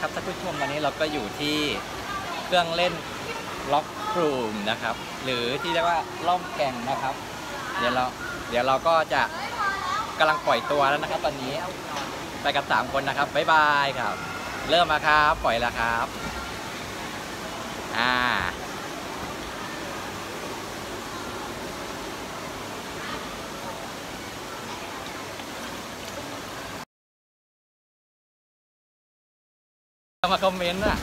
ครับท่านผู้ชมวันนี้เราก็อยู่ที่เครื่องเล่นล็อกครูมนะครับ หรือที่เรียกว่าล่องแก่งนะครับ เดี๋ยวเราเดี๋ยวเราก็จะกำลังปล่อยตัวแล้วนะครับ ตอนนี้ไปกันสามคนนะครับบ๊ายบายครับ เริ่มมาครับ ปล่อยแล้วครับ อ่า มาคอมเมนต์อะ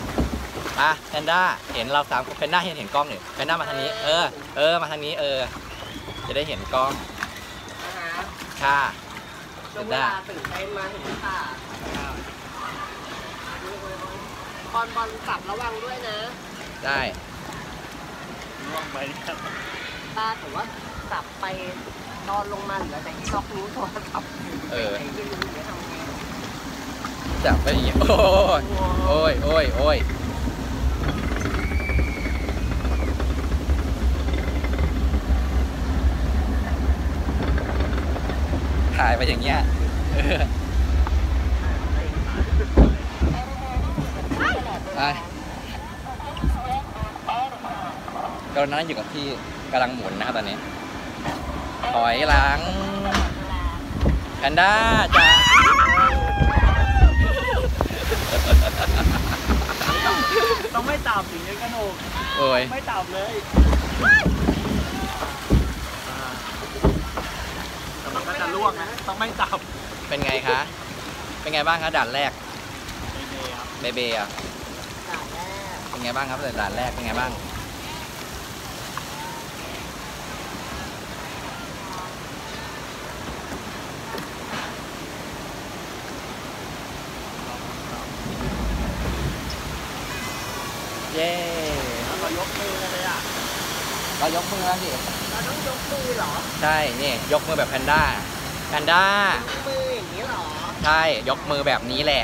อะแพนด้า เห็นเราสามคนแพนด้าเห็นเห็นกล้องหนึ่แพนด้ามาทางนี้ เออ เออ มาทางนี้ เออ จะได้เห็นกล้องนะคะค่ะช่วงเวลาตื่นเต้นมาถึงค่ะบอลบอลจับระวังด้วยนะ ได้ล่วงไปเนี่ยตาถือว่าจับไปนอนลงมาเหลือแต่ที่ล็อกรู้โทรศัพท์เออ จับไปอย่างเงี้ยโอ้ยโอ้ยโอ้ยโอ้ยถ่ายไปอย่างเงี้ยเออไปตอนนั้นอยู่กับที่กำลังหมุนนะครับตอนนี้ ถอยหลังแพนด้าจ้า ต้องไม่จับถึงจะกระโหนกโอ้ยไม่จับเลยอ่าแต่มันก็จะล่วงนะ ต้องไม่จับเป็นไงคะ เป็นไงบ้างคะด่านแรกไม่เมย์ครับ เบเบอะด่านแรก เป็นไงบ้างครับด่านแรกเป็นไงบ้าง เย้ แล้วก็ยกมือกันเลยอะ เรายกมือแล้วดิเราต้องยกมือเหรอใช่นี่ยกมือแบบแพนด้าแพนด้ายกมืออย่างนี้เหรอใช่ยกมือแบบนี้แหละ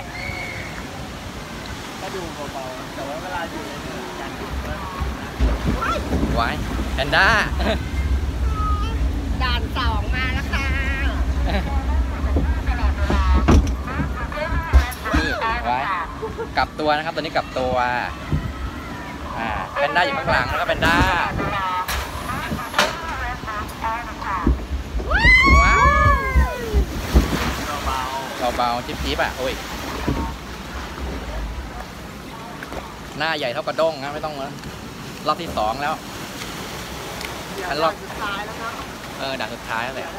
ก็ดูเบาๆแต่ว่าเวลาอยู่ในสถานการณ์จริงก็ไว้แพนด้าด่านสองมาแล้วค่ะนี่ไว้กลับตัวนะครับตัวนี้กลับตัวอ่าแพนด้าอยู่ข้างหลังแล้วก็แพนด้า ว้าว เบาเบาๆจิ๊บๆอะโอ้ยหน้าใหญ่เท่ากระด้งนะไม่ต้องแล้วรอบที่สองแล้วอันรอบสุดท้ายแล้วนะเออด่านสุดท้ายแล้วแหละเ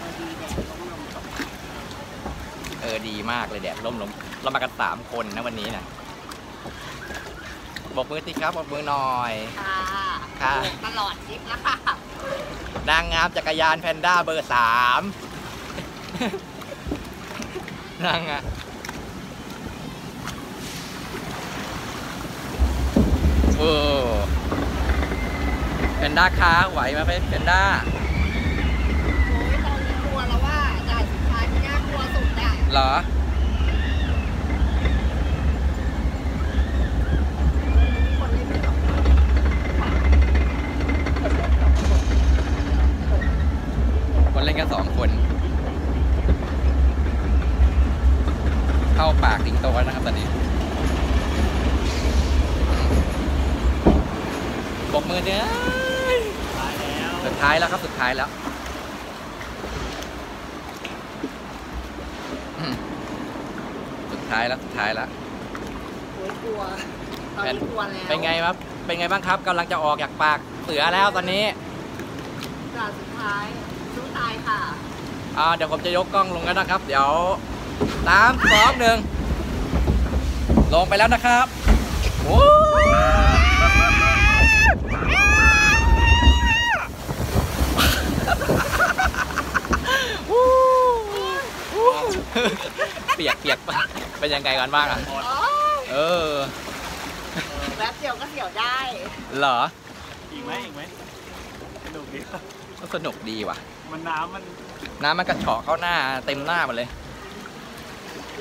อาดีแดดลมลมตกเออดีมากเลยแดดร่มลมเรามากันสามคนนะวันนี้นะ บอกมือสิครับบอกมือหน่อย ค่ะค่ะ ตลอดทริปแล้วค่ะนางงามจักรยานแพนด้าเบอร์สามนางอะโอ้แพนด้าค้าไหวไหมแพนด้าโอ้ยตอนนี้กลัวแล้วว่าด่านสุดท้ายที่น่ากลัวสุดอะเหรอ คนเล่นไม่หรอก คนเล่นกันสองคน เข้าปากสิงโตแล้วนะครับตอนนี้บกมือเนื้อๆตายแล้วสุดท้ายแล้วครับสุดท้ายแล้วอืมสุดท้ายแล้วสุดท้ายแล้วโอ้ยกลัวตอนนี้กลัวแล้วเป็นไงครับ เป็นไงบ้างครับกำลังจะออกจากปากเสือแล้วตอนนี้ด่านสุดท้ายสู้ตายค่ะ อ่าเดี๋ยวผมจะยกกล้องลงแล้วนะครับ เดี๋ยวสามสองหนึ่งลงไปแล้วนะครับโอ้เปียกเปียกปะเป็นยังไงกันบ้างอะหมดโอ้ยเออแป๊บเดียวก็เสียวได้ เหรอ อีกไหมอีกไหม สนุกดีก็สนุกดีว่ะ มันน้ำมันน้ำมันกระเฉาะเข้าหน้าเต็มหน้าหมดเลย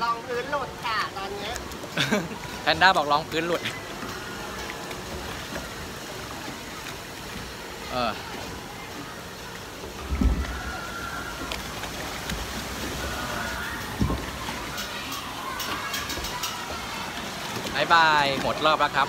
ลองพื้นหลุดค่ะตอนเนี้ยแพนด้าบอกร้องพื้นหลุด เออ บายบาย หมดรอบแล้วครับ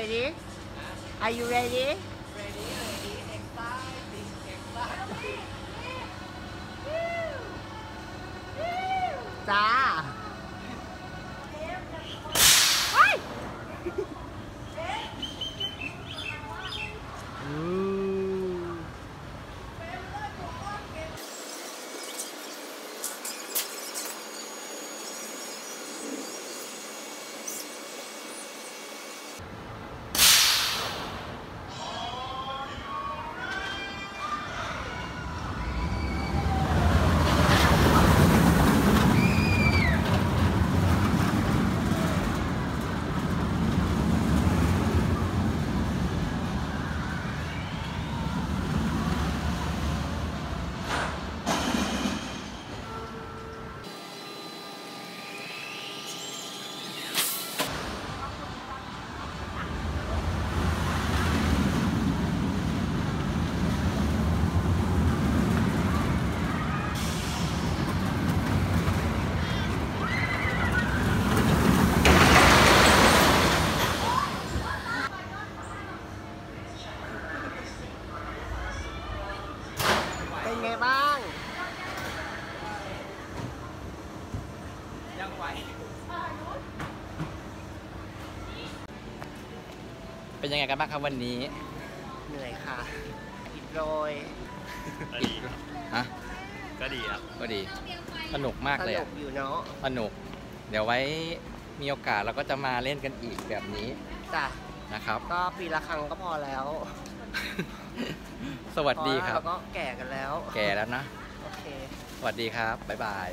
ready? Are you ready เป็นไงบ้าง ยังไหว เป็นยังไงกันบ้างครับวันนี้ เหนื่อยค่ะอิดโรยก็ดีฮะก็ดีครับ ก็ดี สนุกมากสเลยนุอะกอยู่เนาะสนุก เดี๋ยวไว้มีโอกาสเราก็จะมาเล่นกันอีกแบบนี้จ้ะนะครับ ก็ปีละครั้งก็พอแล้ว สวัสดีครับเพาะว่าเราก็แก่กันแล้ว แก่แล้วนะ โอเค สวัสดีครับ บ๊ายบาย